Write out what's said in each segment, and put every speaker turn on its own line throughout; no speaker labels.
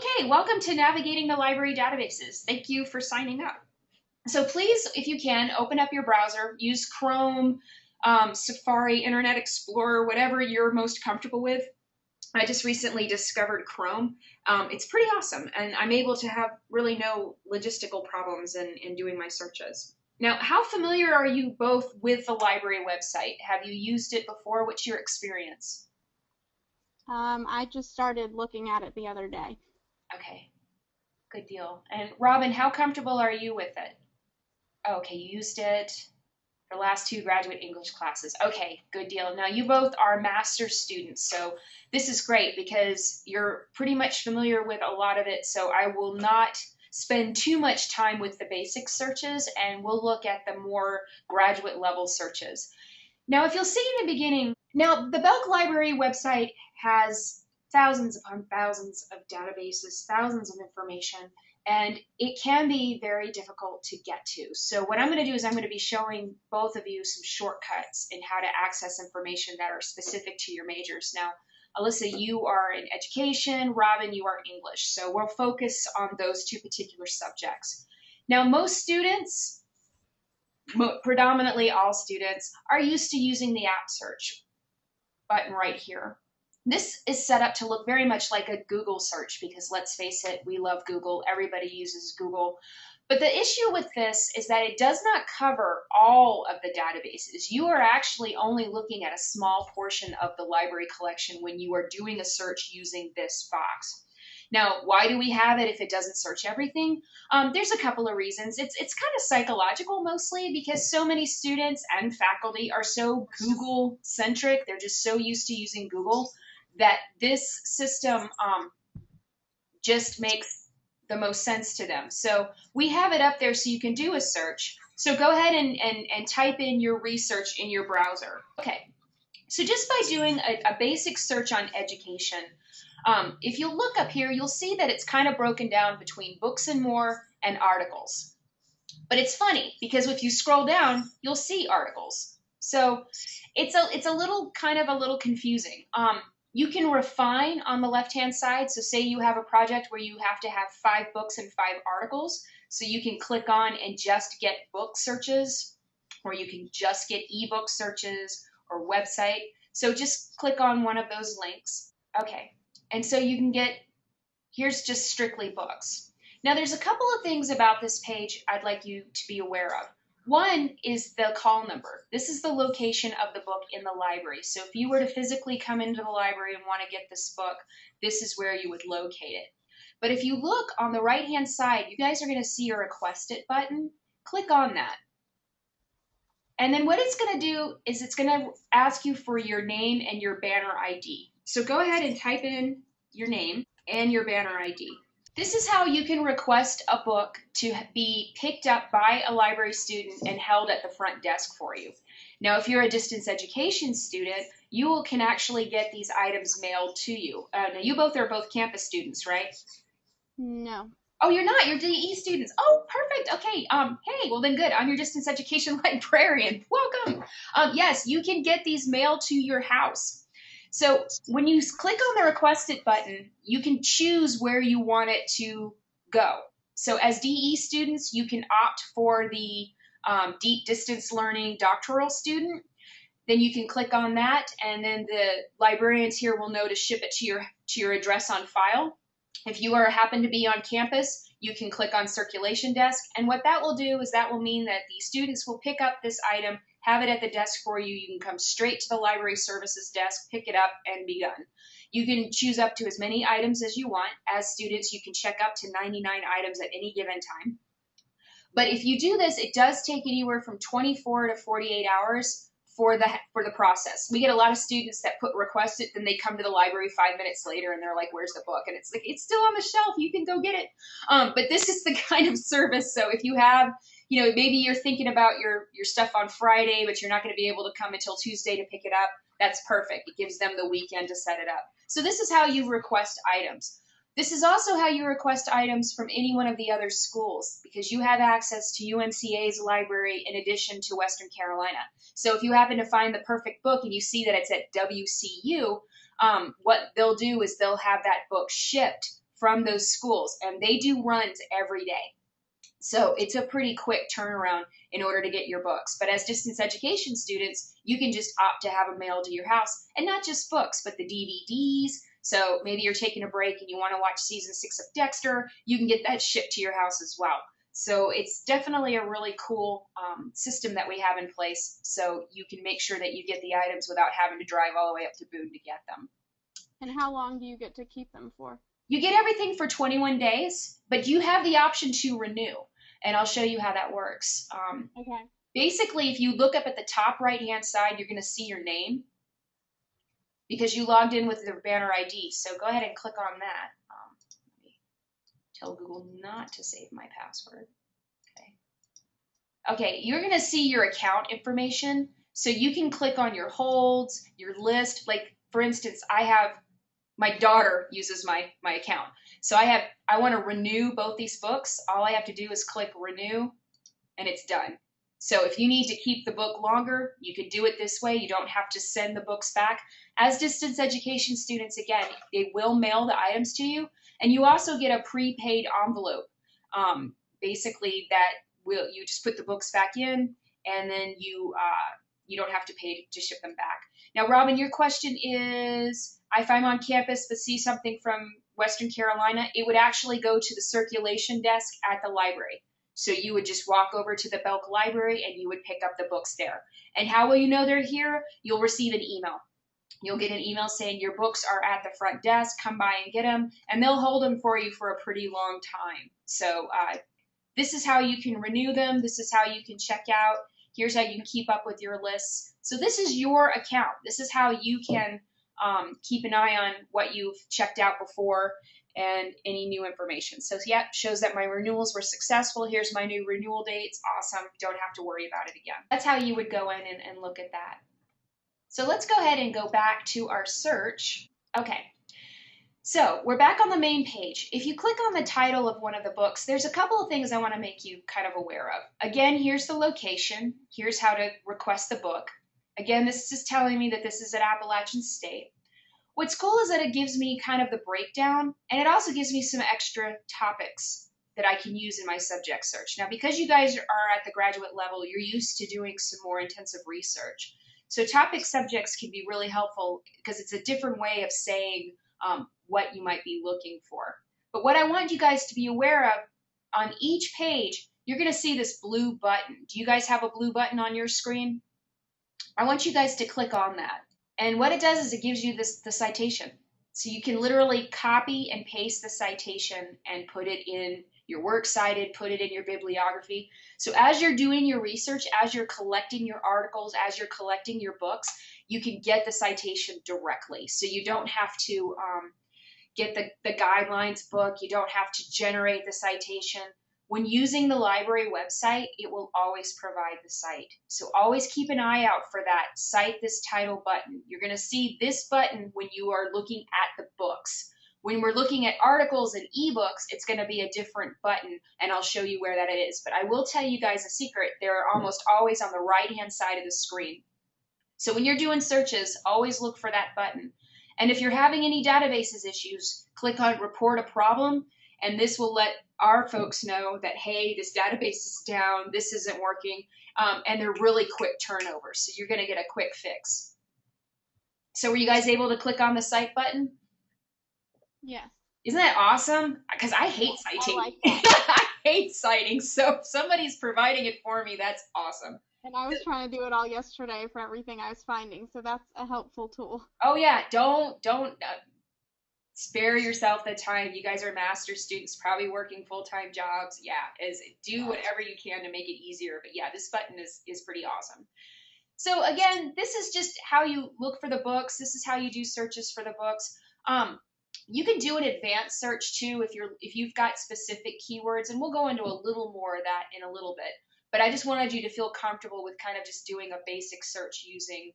Okay, welcome to Navigating the Library Databases. Thank you for signing up. So please, if you can, open up your browser, use Chrome, um, Safari, Internet Explorer, whatever you're most comfortable with. I just recently discovered Chrome. Um, it's pretty awesome, and I'm able to have really no logistical problems in, in doing my searches. Now, how familiar are you both with the library website? Have you used it before? What's your experience?
Um, I just started looking at it the other day.
Okay, good deal. And Robin, how comfortable are you with it? Okay, you used it for the last two graduate English classes. Okay, good deal. Now you both are master's students, so this is great because you're pretty much familiar with a lot of it. So I will not spend too much time with the basic searches and we'll look at the more graduate level searches. Now, if you'll see in the beginning, now the Belk Library website has thousands upon thousands of databases, thousands of information, and it can be very difficult to get to. So what I'm going to do is I'm going to be showing both of you some shortcuts in how to access information that are specific to your majors. Now, Alyssa, you are in education, Robin, you are English. So we'll focus on those two particular subjects. Now, most students, predominantly all students, are used to using the app search button right here. This is set up to look very much like a Google search because let's face it, we love Google. Everybody uses Google. But the issue with this is that it does not cover all of the databases. You are actually only looking at a small portion of the library collection when you are doing a search using this box. Now, why do we have it if it doesn't search everything? Um, there's a couple of reasons. It's it's kind of psychological mostly because so many students and faculty are so Google centric. They're just so used to using Google that this system um, just makes the most sense to them. So we have it up there so you can do a search. So go ahead and, and, and type in your research in your browser. Okay, so just by doing a, a basic search on education, um, if you look up here, you'll see that it's kind of broken down between books and more and articles. But it's funny because if you scroll down, you'll see articles. So it's a it's a little kind of a little confusing. Um, you can refine on the left-hand side. So say you have a project where you have to have five books and five articles. So you can click on and just get book searches, or you can just get ebook searches or website. So just click on one of those links. Okay. And so you can get, here's just strictly books. Now there's a couple of things about this page I'd like you to be aware of. One is the call number. This is the location of the book in the library. So if you were to physically come into the library and want to get this book, this is where you would locate it. But if you look on the right hand side, you guys are going to see a request it button. Click on that. And then what it's going to do is it's going to ask you for your name and your banner ID. So go ahead and type in your name and your banner ID. This is how you can request a book to be picked up by a library student and held at the front desk for you. Now, if you're a distance education student, you can actually get these items mailed to you. Uh, now, you both are both campus students, right?
No.
Oh, you're not. You're DE students. Oh, perfect. Okay. Um. Hey. Well, then good. I'm your distance education librarian. Welcome. Um. Yes, you can get these mailed to your house. So when you click on the request it button, you can choose where you want it to go. So as DE students, you can opt for the um, deep distance learning doctoral student. Then you can click on that, and then the librarians here will know to ship it to your to your address on file. If you are happen to be on campus, you can click on circulation desk, and what that will do is that will mean that the students will pick up this item have it at the desk for you. You can come straight to the library services desk, pick it up, and be done. You can choose up to as many items as you want. As students, you can check up to 99 items at any given time. But if you do this, it does take anywhere from 24 to 48 hours for the for the process. We get a lot of students that put request it, then they come to the library five minutes later and they're like, "Where's the book?" And it's like it's still on the shelf. You can go get it. Um, but this is the kind of service. So if you have you know, maybe you're thinking about your your stuff on Friday, but you're not going to be able to come until Tuesday to pick it up. That's perfect. It gives them the weekend to set it up. So this is how you request items. This is also how you request items from any one of the other schools because you have access to UNCA's library in addition to Western Carolina. So if you happen to find the perfect book and you see that it's at WCU, um, what they'll do is they'll have that book shipped from those schools, and they do runs every day. So it's a pretty quick turnaround in order to get your books. But as distance education students, you can just opt to have them mailed to your house, and not just books, but the DVDs. So maybe you're taking a break and you want to watch season six of Dexter, you can get that shipped to your house as well. So it's definitely a really cool um, system that we have in place. So you can make sure that you get the items without having to drive all the way up to Boone to get them.
And how long do you get to keep them for?
You get everything for 21 days, but you have the option to renew. And I'll show you how that works. Um,
Okay.
basically, if you look up at the top right hand side, you're going to see your name because you logged in with the banner ID. So go ahead and click on that. Um, let me tell Google not to save my password. Okay. Okay, you're going to see your account information. So you can click on your holds, your list. Like, for instance, I have my daughter uses my, my account. So I have I want to renew both these books. All I have to do is click renew and it's done. So if you need to keep the book longer, you can do it this way. You don't have to send the books back. As distance education students, again, they will mail the items to you, and you also get a prepaid envelope. Um, basically, that will you just put the books back in, and then you uh, you don't have to pay to ship them back. Now, Robin, your question is, if I'm on campus but see something from Western Carolina, it would actually go to the circulation desk at the library. So you would just walk over to the Belk Library and you would pick up the books there. And how will you know they're here? You'll receive an email. You'll get an email saying your books are at the front desk. Come by and get them, and they'll hold them for you for a pretty long time. So uh, this is how you can renew them. This is how you can check out. Here's how you can keep up with your lists. So this is your account. This is how you can um, keep an eye on what you've checked out before and any new information. So yeah, shows that my renewals were successful. Here's my new renewal dates. Awesome. Don't have to worry about it again. That's how you would go in and, and look at that. So let's go ahead and go back to our search. Okay. So we're back on the main page. If you click on the title of one of the books, there's a couple of things I want to make you kind of aware of. Again, here's the location. Here's how to request the book. Again, this is telling me that this is at Appalachian State. What's cool is that it gives me kind of the breakdown and it also gives me some extra topics that I can use in my subject search. Now, because you guys are at the graduate level, you're used to doing some more intensive research. So topic subjects can be really helpful because it's a different way of saying um, what you might be looking for. But what I want you guys to be aware of on each page, you're going to see this blue button. Do you guys have a blue button on your screen? I want you guys to click on that. And what it does is it gives you this the citation. So you can literally copy and paste the citation and put it in your works cited, put it in your bibliography. So as you're doing your research, as you're collecting your articles, as you're collecting your books, you can get the citation directly. So you don't have to um, get the, the guidelines book, you don't have to generate the citation. When using the library website, it will always provide the cite. So always keep an eye out for that cite this title button. You're going to see this button when you are looking at the books. When we're looking at articles and ebooks, it's going to be a different button, and I'll show you where that is. But I will tell you guys a secret. They're almost always on the right-hand side of the screen. So when you're doing searches, always look for that button. And if you're having any databases issues, click on report a problem, and this will let our folks know that, hey, this database is down, this isn't working, um, and they're really quick turnovers. So you're going to get a quick fix. So were you guys able to click on the cite button?
Yeah.
Isn't that awesome? Because I hate citing.
I like
I hate citing. So if somebody's providing it for me, that's awesome.
And I was trying to do it all yesterday for everything I was finding, so that's a helpful tool.
Oh yeah, don't don't uh, spare yourself the time. You guys are master students, probably working full time jobs. Yeah, is do whatever you can to make it easier. But yeah, this button is is pretty awesome. So again, this is just how you look for the books. This is how you do searches for the books. Um, you can do an advanced search too if you're if you've got specific keywords, and we'll go into a little more of that in a little bit. But I just wanted you to feel comfortable with kind of just doing a basic search using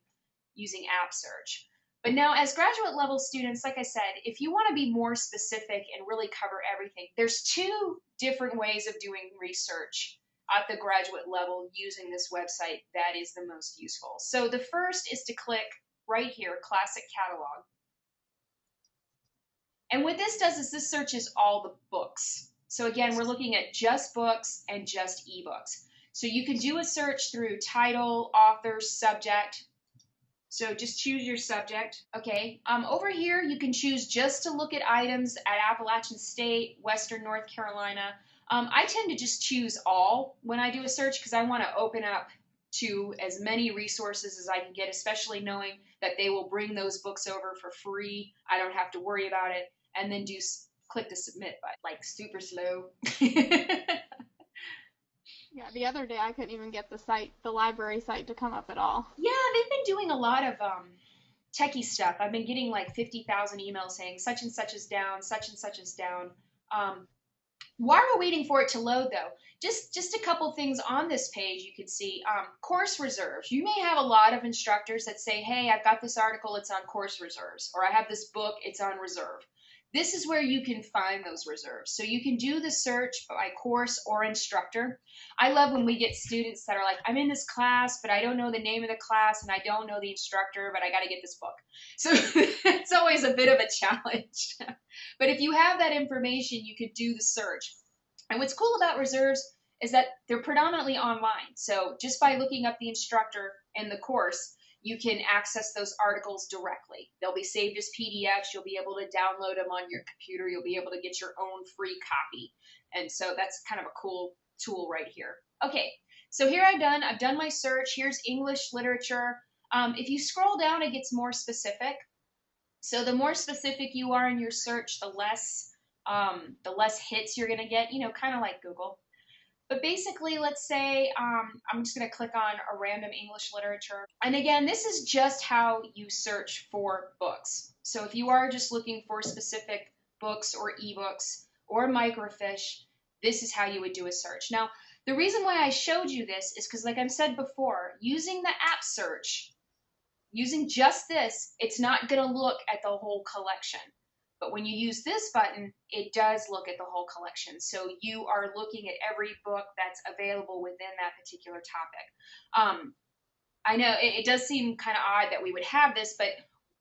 using app search. But now, as graduate level students, like I said, if you want to be more specific and really cover everything, there's two different ways of doing research at the graduate level using this website that is the most useful. So the first is to click right here, Classic Catalog. And what this does is this searches all the books. So again, we're looking at just books and just ebooks. So you can do a search through title, author, subject. So just choose your subject. Okay. Um, over here, you can choose just to look at items at Appalachian State, Western North Carolina. Um, I tend to just choose all when I do a search because I want to open up to as many resources as I can get, especially knowing that they will bring those books over for free. I don't have to worry about it. And then do click the submit button, like super slow.
Yeah, the other day I couldn't even get the site, the library site, to come up at all.
Yeah, they've been doing a lot of um, techie stuff. I've been getting like 50,000 emails saying such and such is down, such and such is down. Um, while we're waiting for it to load, though, just just a couple things on this page you can see. Um, course reserves. You may have a lot of instructors that say, "Hey, I've got this article, it's on course reserves," or "I have this book, it's on reserve." This is where you can find those reserves. So you can do the search by course or instructor. I love when we get students that are like, I'm in this class, but I don't know the name of the class and I don't know the instructor, but I got to get this book. So it's always a bit of a challenge. but if you have that information, you could do the search. And what's cool about reserves is that they're predominantly online. So just by looking up the instructor and the course, you can access those articles directly. They'll be saved as PDFs. You'll be able to download them on your computer. You'll be able to get your own free copy. And so that's kind of a cool tool right here. Okay, so here I've done, I've done my search. Here's English literature. Um, if you scroll down, it gets more specific. So the more specific you are in your search, the less um, the less hits you're going to get, you know, kind of like Google. But basically, let's say um, I'm just going to click on a random English literature. And again, this is just how you search for books. So if you are just looking for specific books or ebooks or microfiche, this is how you would do a search. Now, the reason why I showed you this is because, like I've said before, using the app search, using just this, it's not going to look at the whole collection. But when you use this button, it does look at the whole collection. So you are looking at every book that's available within that particular topic. Um, I know it, it, does seem kind of odd that we would have this, but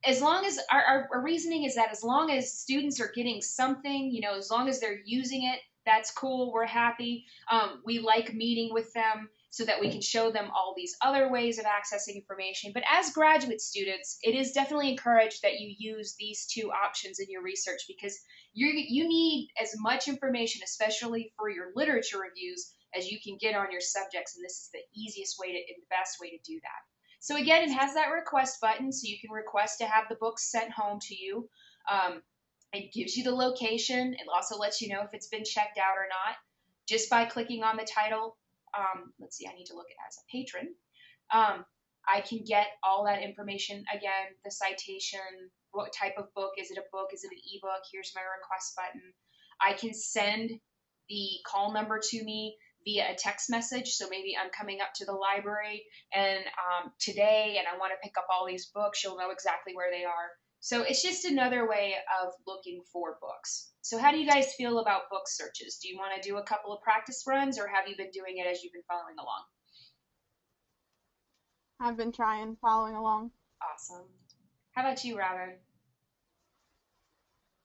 as long as our, our, our reasoning is that as long as students are getting something, you know, as long as they're using it, that's cool. We're happy. Um, we like meeting with them so that we can show them all these other ways of accessing information. But as graduate students, it is definitely encouraged that you use these two options in your research because you you need as much information, especially for your literature reviews, as you can get on your subjects, and this is the easiest way to and the best way to do that. So again, it has that request button, so you can request to have the books sent home to you. Um, it gives you the location. It also lets you know if it's been checked out or not. Just by clicking on the title, um, let's see, I need to look as a patron. Um, I can get all that information again, the citation, what type of book, is it a book, is it an ebook, here's my request button. I can send the call number to me via a text message. So maybe I'm coming up to the library and um, today and I want to pick up all these books, you'll know exactly where they are. So it's just another way of looking for books. So how do you guys feel about book searches? Do you want to do a couple of practice runs or have you been doing it as you've been following along?
I've been trying, following along.
Awesome. How about you, Robin?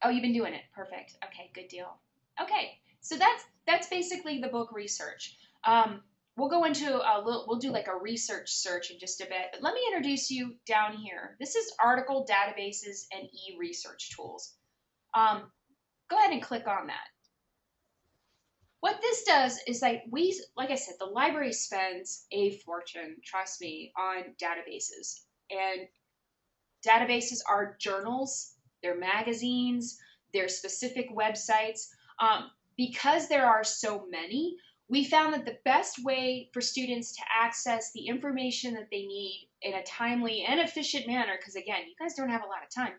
Oh, you've been doing it. Perfect. Okay, good deal. Okay, so that's that's basically the book research. Um, we'll go into a little, we'll do like a research search in just a bit, but let me introduce you down here. This is article databases and e-research tools. Um, go ahead and click on that. What this does is like we, like I said, the library spends a fortune, trust me, on databases. And databases are journals, they're magazines, they're specific websites. Um, because there are so many, we found that the best way for students to access the information that they need in a timely and efficient manner, because again, you guys don't have a lot of time,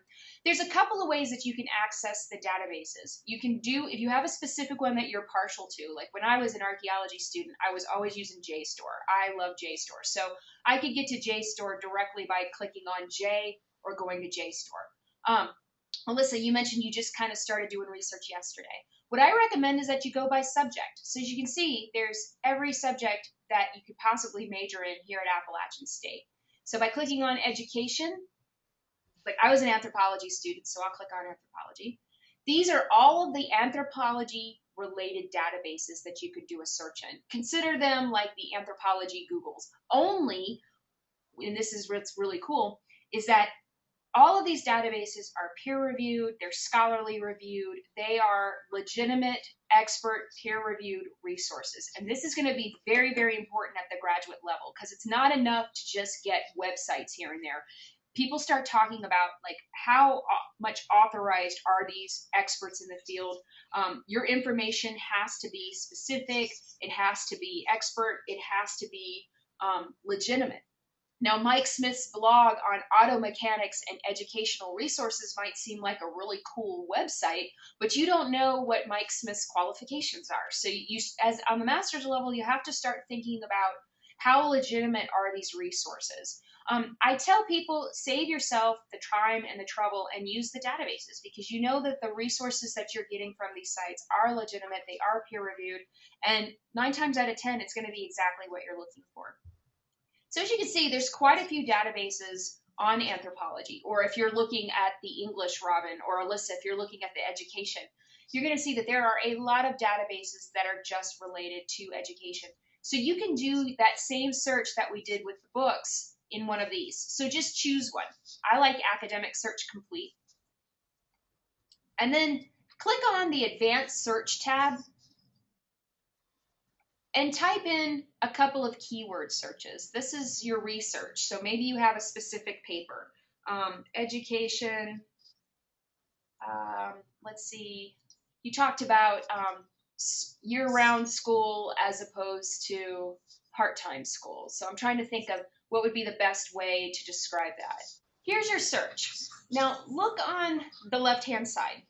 there's a couple of ways that you can access the databases. You can do, if you have a specific one that you're partial to, like when I was an archaeology student, I was always using JSTOR. I love JSTOR. So I could get to JSTOR directly by clicking on J or going to JSTOR. Um, Alyssa, you mentioned you just kind of started doing research yesterday. What I recommend is that you go by subject. So as you can see, there's every subject that you could possibly major in here at Appalachian State. So by clicking on education, like I was an anthropology student, so I'll click on anthropology. These are all of the anthropology related databases that you could do a search in. Consider them like the anthropology Googles. Only, and this is what's really cool, is that all of these databases are peer reviewed, they're scholarly reviewed, they are legitimate, expert, peer reviewed resources. And this is going to be very, very important at the graduate level because it's not enough to just get websites here and there. People start talking about like how much authorized are these experts in the field. Um, your information has to be specific, it has to be expert, it has to be um, legitimate. Now, Mike Smith's blog on auto mechanics and educational resources might seem like a really cool website, but you don't know what Mike Smith's qualifications are. So, you, as on the master's level, you have to start thinking about how legitimate are these resources. Um, I tell people save yourself the time and the trouble and use the databases because you know that the resources that you're getting from these sites are legitimate, they are peer reviewed, and nine times out of ten, it's going to be exactly what you're looking for. So as you can see, there's quite a few databases on anthropology, or if you're looking at the English Robin or Alyssa, if you're looking at the education, you're going to see that there are a lot of databases that are just related to education. So you can do that same search that we did with the books in one of these. So just choose one. I like Academic Search Complete. And then click on the Advanced Search tab and type in a couple of keyword searches. This is your research. So maybe you have a specific paper. Um, education, um, let's see, you talked about um, year-round school as opposed to part-time school. So I'm trying to think of what would be the best way to describe that. Here's your search. Now look on the left-hand side.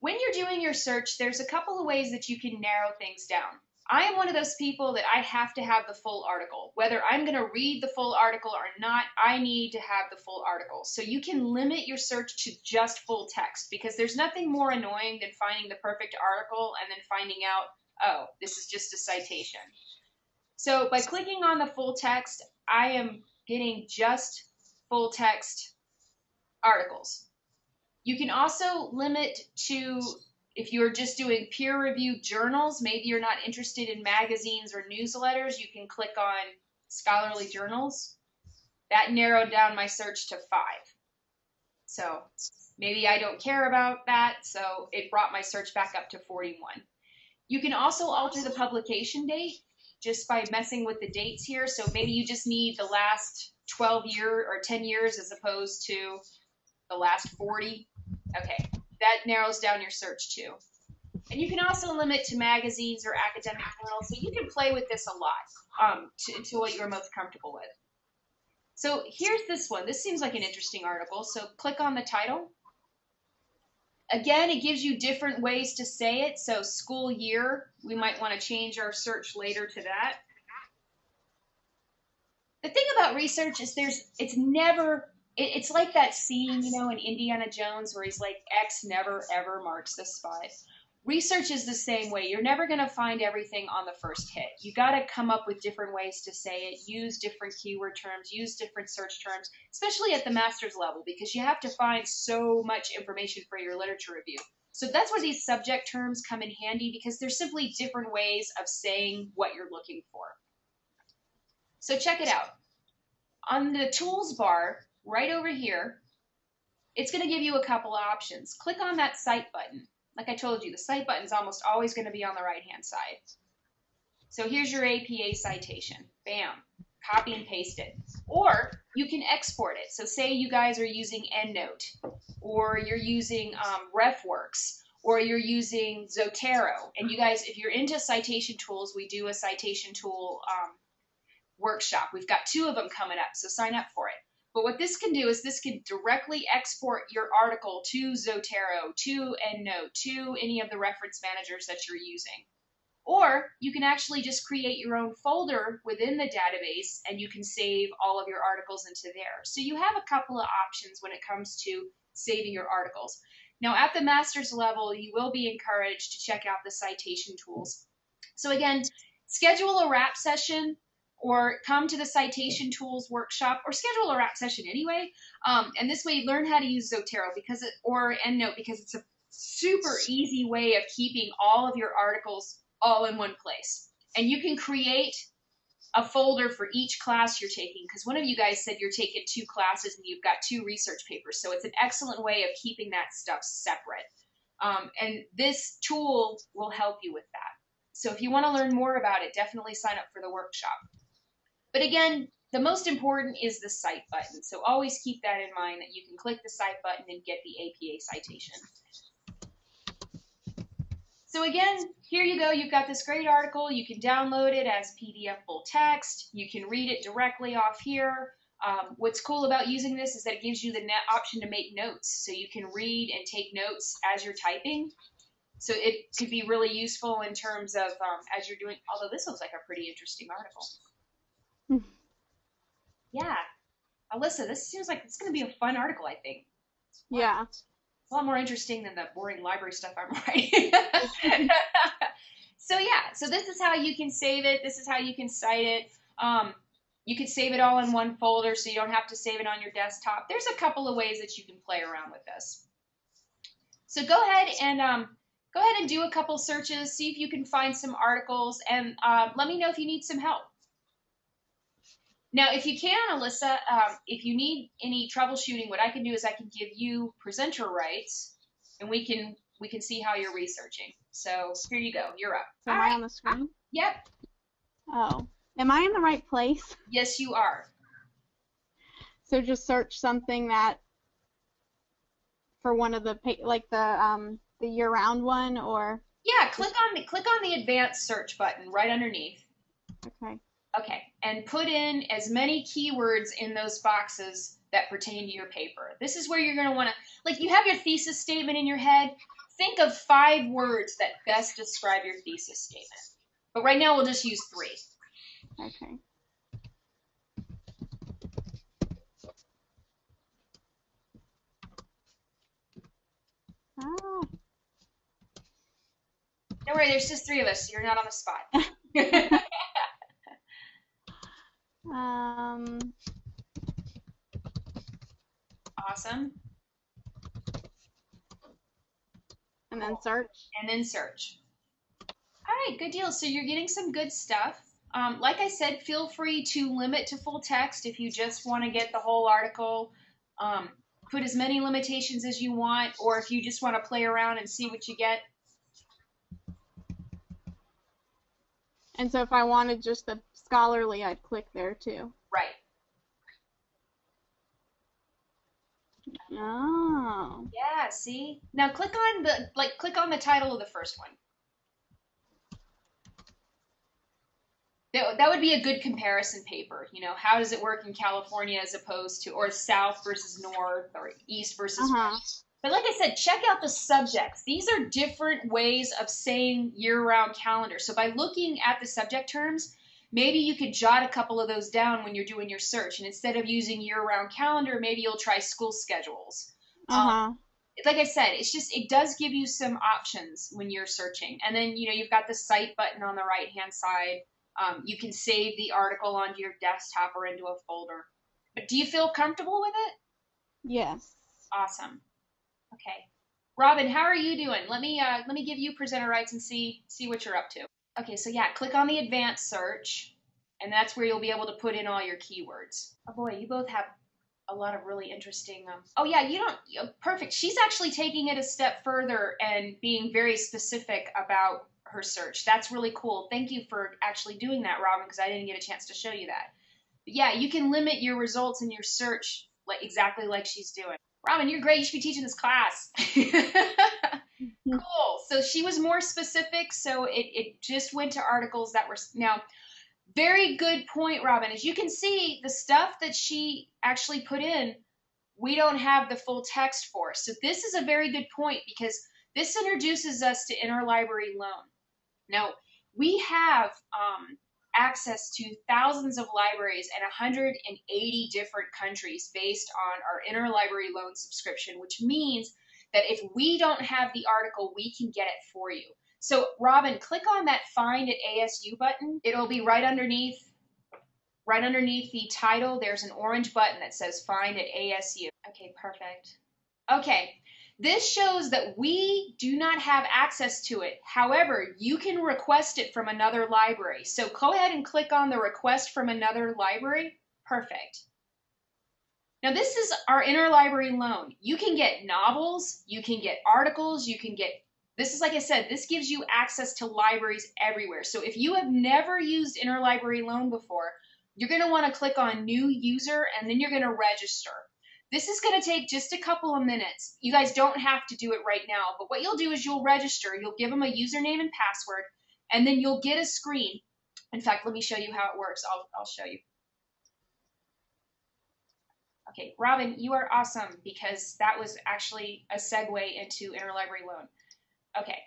When you're doing your search, there's a couple of ways that you can narrow things down. I am one of those people that I have to have the full article. Whether I'm going to read the full article or not, I need to have the full article. So you can limit your search to just full text because there's nothing more annoying than finding the perfect article and then finding out, oh, this is just a citation. So by clicking on the full text, I am getting just full text articles. You can also limit to if you're just doing peer reviewed journals, maybe you're not interested in magazines or newsletters, you can click on scholarly journals. That narrowed down my search to five. So maybe I don't care about that, so it brought my search back up to 41. You can also alter the publication date just by messing with the dates here. So maybe you just need the last 12 year or 10 years as opposed to the last 40. Okay, that narrows down your search too. And you can also limit to magazines or academic journals, so you can play with this a lot um, to, to what you're most comfortable with. So here's this one. This seems like an interesting article. So click on the title. Again, it gives you different ways to say it. So school year, we might want to change our search later to that. The thing about research is there's it's never it, it's like that scene, you know, in Indiana Jones where he's like, X never ever marks the spot. Research is the same way. You're never going to find everything on the first hit. You got to come up with different ways to say it, use different keyword terms, use different search terms, especially at the master's level, because you have to find so much information for your literature review. So that's where these subject terms come in handy because they're simply different ways of saying what you're looking for. So check it out. On the tools bar, right over here, it's going to give you a couple of options. Click on that Cite button. Like I told you, the Cite button is almost always going to be on the right-hand side. So here's your APA citation. Bam. Copy and paste it. Or you can export it. So say you guys are using EndNote, or you're using um, RefWorks, or you're using Zotero. And you guys, if you're into citation tools, we do a citation tool um, workshop. We've got two of them coming up, so sign up for it. But what this can do is this can directly export your article to Zotero, to EndNote, to any of the reference managers that you're using. Or you can actually just create your own folder within the database and you can save all of your articles into there. So you have a couple of options when it comes to saving your articles. Now at the master's level, you will be encouraged to check out the citation tools. So again, schedule a wrap session or come to the citation tools workshop or schedule a wrap session anyway. Um, and this way learn how to use Zotero because it, or EndNote because it's a super easy way of keeping all of your articles all in one place. And you can create a folder for each class you're taking because one of you guys said you're taking two classes and you've got two research papers. So it's an excellent way of keeping that stuff separate. Um, and this tool will help you with that. So if you want to learn more about it, definitely sign up for the workshop. But again, the most important is the cite button. So always keep that in mind that you can click the cite button and get the APA citation. So again, here you go. You've got this great article. You can download it as PDF full text. You can read it directly off here. Um, what's cool about using this is that it gives you the option to make notes. So you can read and take notes as you're typing. So it could be really useful in terms of um, as you're doing, although this looks like a pretty interesting article. Yeah. Alyssa, this seems like it's going to be a fun article, I think.
Yeah.
It's a lot more interesting than the boring library stuff I'm writing. so yeah, so this is how you can save it. This is how you can cite it. Um, you could save it all in one folder so you don't have to save it on your desktop. There's a couple of ways that you can play around with this. So go ahead and um, go ahead and do a couple searches, see if you can find some articles, and uh, let me know if you need some help. Now, if you can, Alyssa, um, if you need any troubleshooting, what I can do is I can give you presenter rights, and we can we can see how you're researching. So here you go. You're up.
Am All I on the screen?
Yep.
Oh, am I in the right place?
Yes, you are.
So just search something that for one of the like the um the year-round one, or
yeah, click on the click on the advanced search button right underneath.
Okay.
Okay, and put in as many keywords in those boxes that pertain to your paper. This is where you're going to want to, like, you have your thesis statement in your head. Think of five words that best describe your thesis statement. But right now, we'll just use three.
Okay. Oh.
Don't worry, there's just three of us. So you're not on the spot.
Um.
Awesome.
And then search.
And then search. All right, good deal. So you're getting some good stuff. Um, like I said, feel free to limit to full text if you just want to get the whole article. Um, put as many limitations as you want, or if you just want to play around and see what you get.
And so if I wanted just the scholarly, I'd click there too.
Right.
Oh.
Yeah, see? Now click on the like click on the title of the first one. That, that would be a good comparison paper. You know, how does it work in California as opposed to or south versus north or east versus uh-huh. west? But like I said, check out the subjects. These are different ways of saying year-round calendar. So by looking at the subject terms, maybe you could jot a couple of those down when you're doing your search. And instead of using year-round calendar, maybe you'll try school schedules.
Um, uh-huh. Um,
like I said, it's just it does give you some options when you're searching. And then you know you've got the cite button on the right hand side. Um, you can save the article onto your desktop or into a folder. But do you feel comfortable with it?
Yes.
Awesome. Okay. Robin, how are you doing? Let me uh, let me give you presenter rights and see see what you're up to. Okay, so yeah, click on the advanced search, and that's where you'll be able to put in all your keywords. Oh boy, you both have a lot of really interesting. Um, oh yeah, you don't. Perfect. She's actually taking it a step further and being very specific about her search. That's really cool. Thank you for actually doing that, Robin, because I didn't get a chance to show you that. But yeah, you can limit your results in your search like exactly like she's doing. Robin, you're great. You should be teaching this class. cool. So she was more specific. So it, it just went to articles that were now very good point, Robin. As you can see, the stuff that she actually put in, we don't have the full text for. So this is a very good point because this introduces us to interlibrary loan. Now, we have um, access to thousands of libraries in 180 different countries based on our interlibrary loan subscription, which means that if we don't have the article, we can get it for you. So, Robin, click on that Find at ASU button. It'll be right underneath right underneath the title. There's an orange button that says Find at ASU. Okay, perfect. Okay, This shows that we do not have access to it. However, you can request it from another library. So go ahead and click on the request from another library. Perfect. Now this is our interlibrary loan. You can get novels, you can get articles, you can get, this is like I said, this gives you access to libraries everywhere. So if you have never used interlibrary loan before, you're gonna wanna click on new user and then you're gonna register. This is going to take just a couple of minutes. You guys don't have to do it right now, but what you'll do is you'll register. You'll give them a username and password, and then you'll get a screen. In fact, let me show you how it works. I'll, I'll show you. Okay, Robin, you are awesome because that was actually a segue into interlibrary loan. Okay,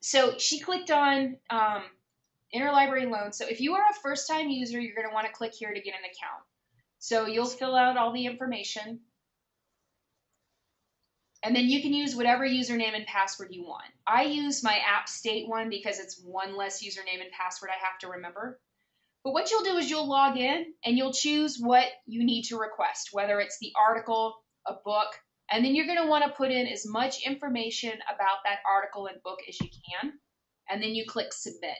so she clicked on um, interlibrary loan. So if you are a first-time user, you're going to want to click here to get an account. So you'll fill out all the information. And then you can use whatever username and password you want. I use my App State one because it's one less username and password I have to remember. But what you'll do is you'll log in and you'll choose what you need to request, whether it's the article, a book, and then you're going to want to put in as much information about that article and book as you can. And then you click submit.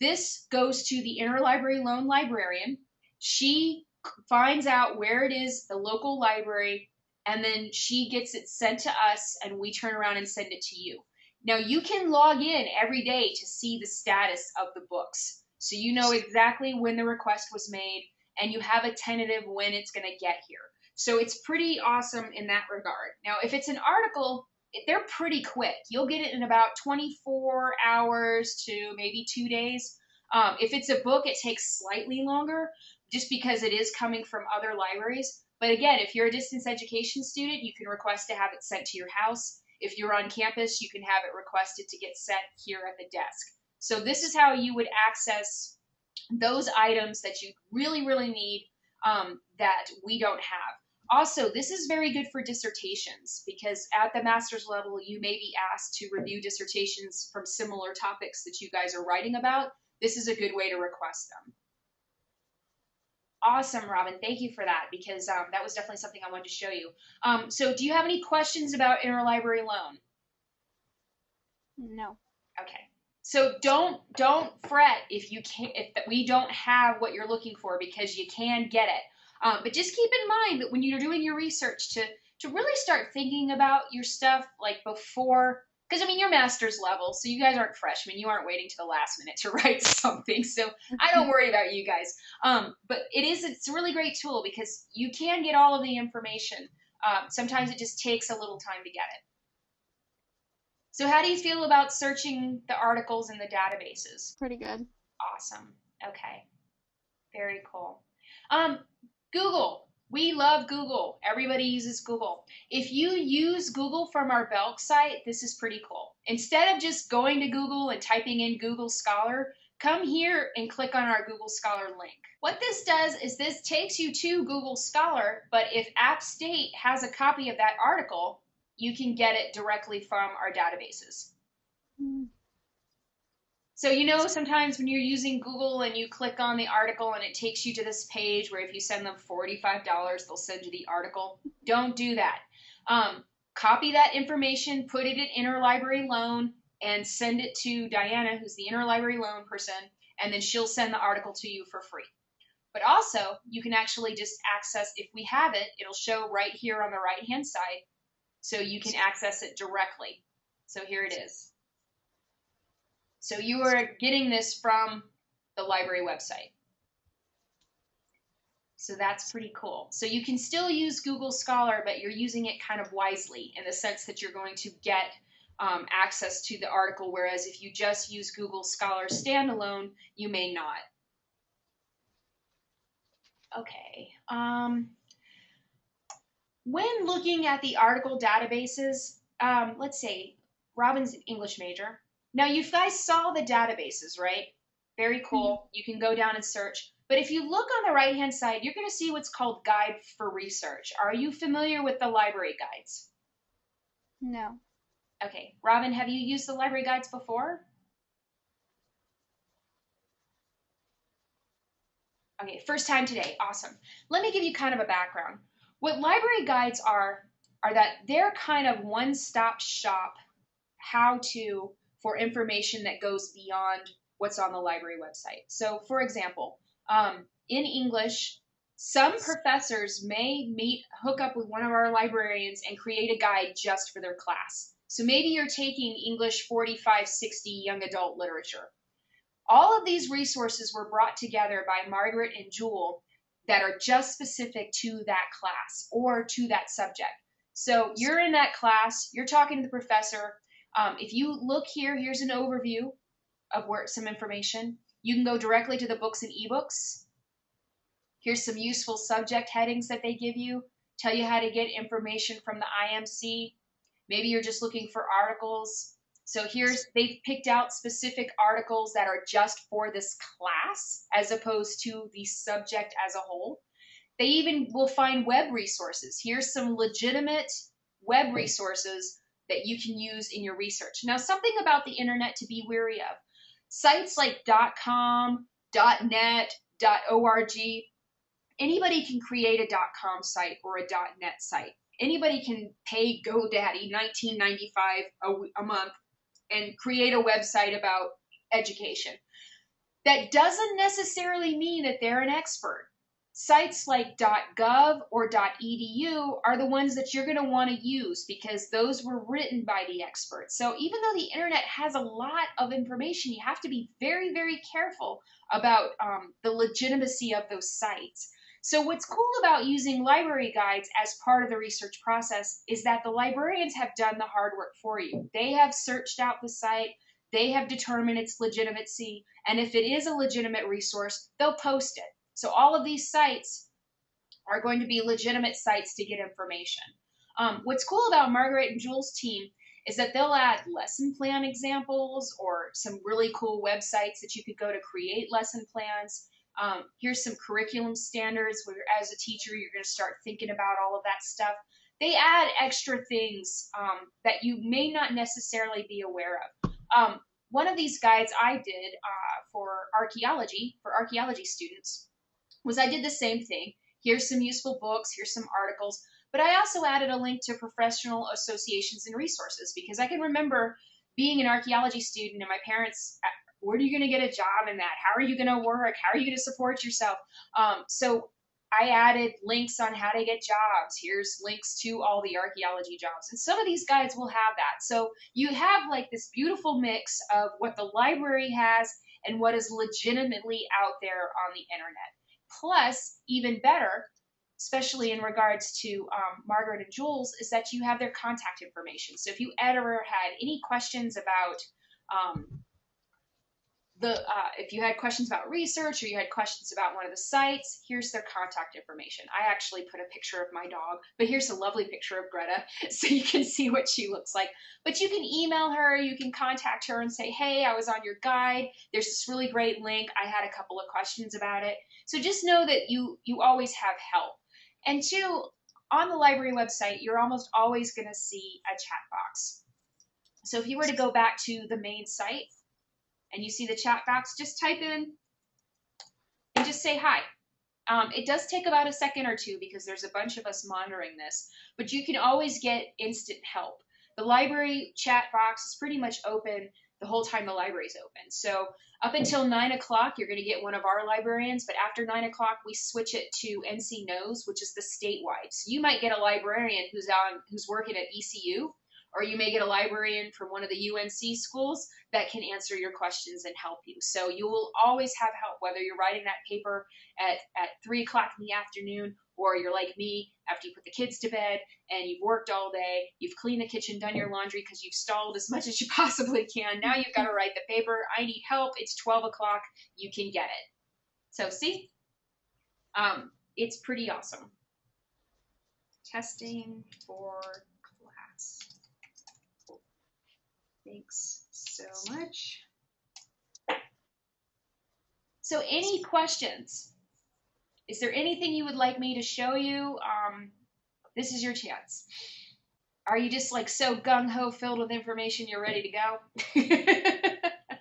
This goes to the interlibrary loan librarian. She finds out where it is, the local library, and then she gets it sent to us and we turn around and send it to you. Now you can log in every day to see the status of the books. So you know exactly when the request was made and you have a tentative when it's going to get here. So it's pretty awesome in that regard. Now, if it's an article, they're pretty quick. You'll get it in about 24 hours to maybe two days. Um, if it's a book, it takes slightly longer, just because it is coming from other libraries. But again, if you're a distance education student, you can request to have it sent to your house. If you're on campus, you can have it requested to get sent here at the desk. So this is how you would access those items that you really, really need um, that we don't have. Also, this is very good for dissertations because at the master's level, you may be asked to review dissertations from similar topics that you guys are writing about. This is a good way to request them. Awesome, Robin. Thank you for that because um, that was definitely something I wanted to show you. Um, so, do you have any questions about interlibrary loan?
No.
Okay. So don't don't fret if you can't if we don't have what you're looking for because you can get it. Um, but just keep in mind that when you're doing your research to to really start thinking about your stuff like before because I mean you're master's level, so you guys aren't freshmen. You aren't waiting to the last minute to write something. So I don't worry about you guys. Um, but it is it's a really great tool because you can get all of the information. Um, sometimes it just takes a little time to get it. So how do you feel about searching the articles in the databases?
Pretty good.
Awesome. Okay. Very cool. Um, Google. We love Google. Everybody uses Google. If you use Google from our Belk site, this is pretty cool. Instead of just going to Google and typing in Google Scholar, come here and click on our Google Scholar link. What this does is this takes you to Google Scholar, but if App State has a copy of that article, you can get it directly from our databases. Hmm. So you know sometimes when you're using Google and you click on the article and it takes you to this page where if you send them $45, they'll send you the article. Don't do that. Um, copy that information, put it in interlibrary loan, and send it to Diana, who's the interlibrary loan person, and then she'll send the article to you for free. But also, you can actually just access, if we have it, it'll show right here on the right hand side, so you can access it directly. So here it is. So you are getting this from the library website. So that's pretty cool. So you can still use Google Scholar, but you're using it kind of wisely in the sense that you're going to get um, access to the article, whereas if you just use Google Scholar standalone, you may not. Okay. Um, when looking at the article databases, um, let's say Robin's an English major. Now, you guys saw the databases, right? Very cool. Mm-hmm. You can go down and search. But if you look on the right hand side, you're going to see what's called Guide for Research. Are you familiar with the library guides?
No.
Okay. Robin, have you used the library guides before? Okay, first time today. Awesome. Let me give you kind of a background. What library guides are are that they're kind of one-stop shop how to for information that goes beyond what's on the library website. So, for example, um, in English, some professors may meet, hook up with one of our librarians and create a guide just for their class. So maybe you're taking English 45, 60 young adult literature. All of these resources were brought together by Margaret and Jewel that are just specific to that class or to that subject. So you're in that class, you're talking to the professor. Um, if you look here, here's an overview of where some information. You can go directly to the books and ebooks. Here's some useful subject headings that they give you. Tell you how to get information from the IMC. Maybe you're just looking for articles. So here's, they've picked out specific articles that are just for this class as opposed to the subject as a whole. They even will find web resources. Here's some legitimate web resources that you can use in your research. Now, something about the internet to be wary of. Sites like .com, .net, .org, anybody can create a .com site or a .net site. Anybody can pay GoDaddy 19.95 a, a month and create a website about education. That doesn't necessarily mean that they're an expert. Sites like .gov or .edu are the ones that you're going to want to use because those were written by the experts. So even though the internet has a lot of information, you have to be very, very careful about um, the legitimacy of those sites. So what's cool about using library guides as part of the research process is that the librarians have done the hard work for you. They have searched out the site, they have determined its legitimacy, and if it is a legitimate resource, they'll post it. So all of these sites are going to be legitimate sites to get information. Um, what's cool about Margaret and Jules' team is that they'll add lesson plan examples or some really cool websites that you could go to create lesson plans. Um, here's some curriculum standards where as a teacher you're going to start thinking about all of that stuff. They add extra things um, that you may not necessarily be aware of. Um, one of these guides I did uh, for archaeology, for archaeology students, was I did the same thing. Here's some useful books, here's some articles, but I also added a link to professional associations and resources because I can remember being an archaeology student and my parents, uh, where are you going to get a job in that? How are you going to work? How are you going to support yourself? Um, so I added links on how to get jobs. Here's links to all the archaeology jobs. And some of these guides will have that. So you have like this beautiful mix of what the library has and what is legitimately out there on the internet. Plus, even better, especially in regards to um, Margaret and Jules, is that you have their contact information. So if you ever had any questions about um, the uh, if you had questions about research or you had questions about one of the sites, here's their contact information. I actually put a picture of my dog, but here's a lovely picture of Greta so you can see what she looks like. But you can email her, you can contact her and say, hey, I was on your guide. There's this really great link. I had a couple of questions about it. So just know that you you always have help. And two, on the library website, you're almost always going to see a chat box. So if you were to go back to the main site, and you see the chat box, just type in and just say hi. Um, it does take about a second or two because there's a bunch of us monitoring this, but you can always get instant help. The library chat box is pretty much open the whole time the library is open. So up until nine o'clock, you're going to get one of our librarians, but after nine o'clock, we switch it to NC Knows, which is the statewide. So you might get a librarian who's on who's working at ECU or you may get a librarian from one of the UNC schools that can answer your questions and help you. So you will always have help, whether you're writing that paper at, at 3 o'clock in the afternoon or you're like me after you put the kids to bed and you've worked all day, you've cleaned the kitchen, done your laundry because you've stalled as much as you possibly can. Now you've got to write the paper. I need help. It's 12 o'clock. You can get it. So see, um, it's pretty awesome. Testing for Thanks so much. So any questions? Is there anything you would like me to show you? Um, this is your chance. Are you just like so gung ho filled with information you're ready to go?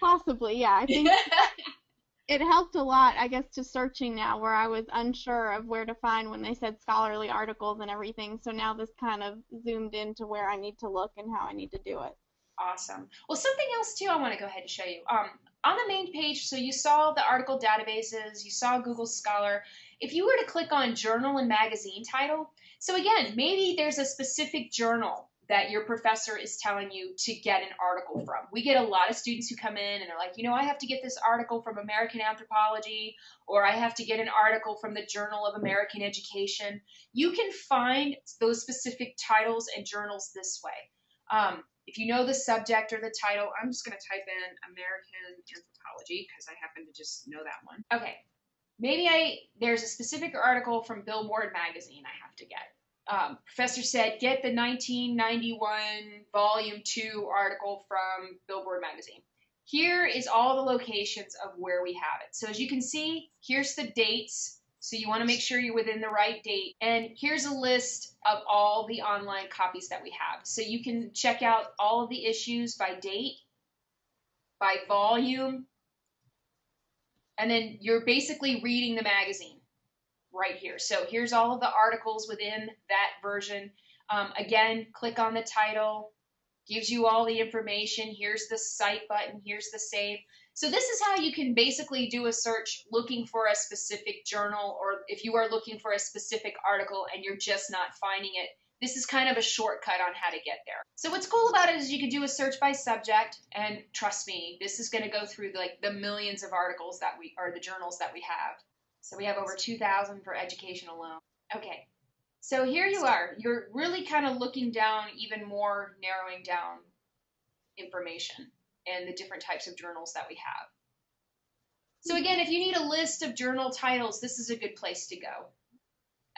Possibly, yeah. I think it helped a lot, I guess, to searching now where I was unsure of where to find when they said scholarly articles and everything. So now this kind of zoomed into where I need to look and how I need to do it.
Awesome. Well, something else too I want to go ahead and show you. Um, on the main page, so you saw the article databases, you saw Google Scholar. If you were to click on journal and magazine title, so again, maybe there's a specific journal that your professor is telling you to get an article from. We get a lot of students who come in and they're like, you know, I have to get this article from American Anthropology or I have to get an article from the Journal of American Education. You can find those specific titles and journals this way. Um, if you know the subject or the title, I'm just going to type in American Anthropology because I happen to just know that one. Okay. Maybe I there's a specific article from Billboard magazine I have to get um, professor said, get the 1991 volume 2 article from Billboard magazine. Here is all the locations of where we have it. So as you can see, here's the dates. So you want to make sure you're within the right date. And here's a list of all the online copies that we have. So you can check out all of the issues by date, by volume, and then you're basically reading the magazine right here. So here's all of the articles within that version. Um, again, click on the title, gives you all the information. Here's the cite button, here's the save. So this is how you can basically do a search looking for a specific journal or if you are looking for a specific article and you're just not finding it, this is kind of a shortcut on how to get there. So what's cool about it is you can do a search by subject and trust me, this is going to go through like the millions of articles that we or the journals that we have. So we have over 2,000 for education alone. Okay, so here you are. You're really kind of looking down even more, narrowing down information and the different types of journals that we have. So again, if you need a list of journal titles, this is a good place to go.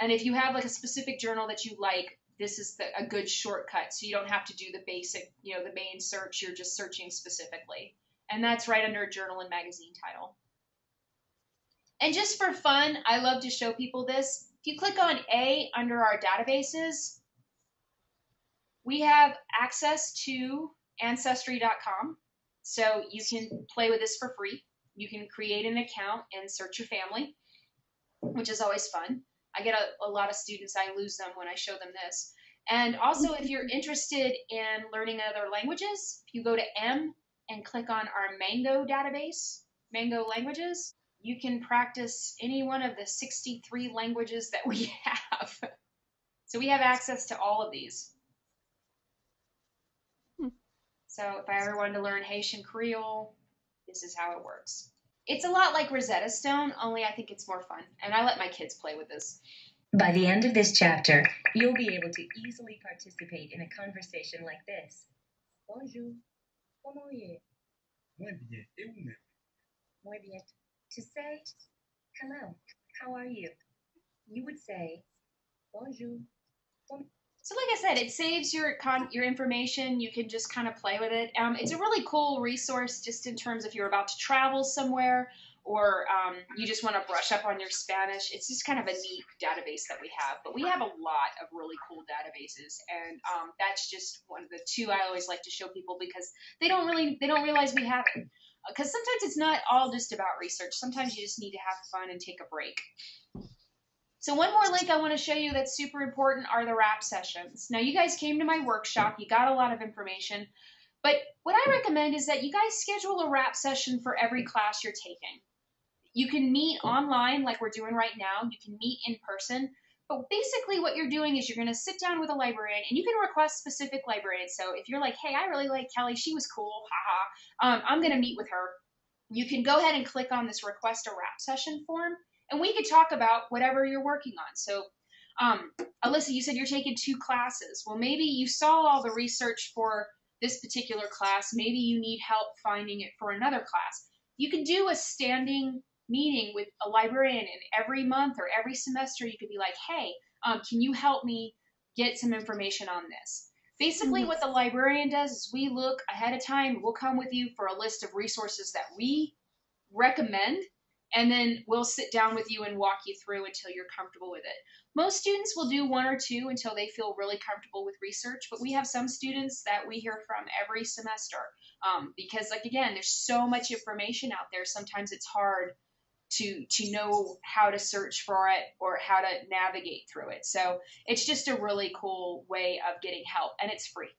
And if you have like a specific journal that you like, this is the, a good shortcut. So you don't have to do the basic, you know, the main search. You're just searching specifically. And that's right under journal and magazine title. And just for fun, I love to show people this. If you click on A under our databases, we have access to Ancestry.com. So you can play with this for free. You can create an account and search your family, which is always fun. I get a, a lot of students, I lose them when I show them this. And also, if you're interested in learning other languages, if you go to M and click on our Mango database, Mango languages, you can practice any one of the 63 languages that we have. so we have access to all of these. Hmm. So if I ever wanted to learn Haitian Creole, this is how it works. It's a lot like Rosetta Stone, only I think it's more fun. And I let my kids play with this.
By the end of this chapter, you'll be able to easily participate in a conversation like this. Bonjour. Comment est?
Muy bien. Et vous-même?
Muy bien to say hello, how are you? You would say bonjour.
So, like I said, it saves your con- your information. You can just kind of play with it. Um, it's a really cool resource, just in terms if you're about to travel somewhere or um, you just want to brush up on your Spanish. It's just kind of a neat database that we have. But we have a lot of really cool databases, and um, that's just one of the two I always like to show people because they don't really they don't realize we have it because sometimes it's not all just about research. Sometimes you just need to have fun and take a break. So one more link I want to show you that's super important are the RAP sessions. Now you guys came to my workshop, you got a lot of information, but what I recommend is that you guys schedule a RAP session for every class you're taking. You can meet online like we're doing right now, you can meet in person, but basically, what you're doing is you're going to sit down with a librarian, and you can request specific librarians. So if you're like, "Hey, I really like Kelly. She was cool. Haha. Um, I'm going to meet with her." You can go ahead and click on this request a RAP session form, and we could talk about whatever you're working on. So, um, Alyssa, you said you're taking two classes. Well, maybe you saw all the research for this particular class. Maybe you need help finding it for another class. You can do a standing meeting with a librarian and every month or every semester you could be like hey um, can you help me get some information on this basically mm-hmm. what the librarian does is we look ahead of time we'll come with you for a list of resources that we recommend and then we'll sit down with you and walk you through until you're comfortable with it. Most students will do one or two until they feel really comfortable with research, but we have some students that we hear from every semester um, because, like again, there's so much information out there. Sometimes it's hard to to know how to search for it or how to navigate through it. So it's just a really cool way of getting help, and it's free.